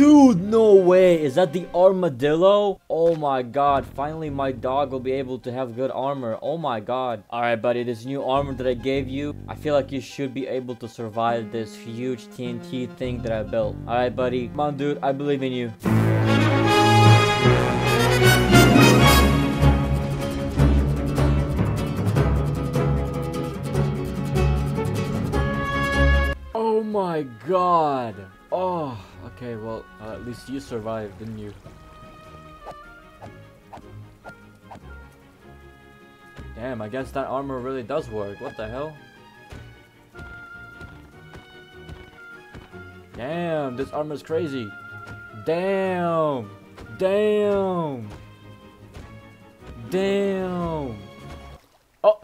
Dude, no way. Is that the armadillo? Oh my god. Finally, my dog will be able to have good armor. Oh my god. Alright, buddy. This new armor that I gave you, I feel like you should be able to survive this huge TNT thing that I built. Alright, buddy. Come on, dude. I believe in you. Oh my god. Oh, okay, well, uh, at least you survived, didn't you? Damn, I guess that armor really does work. What the hell? Damn, this armor is crazy. Damn. Damn. Damn. Oh,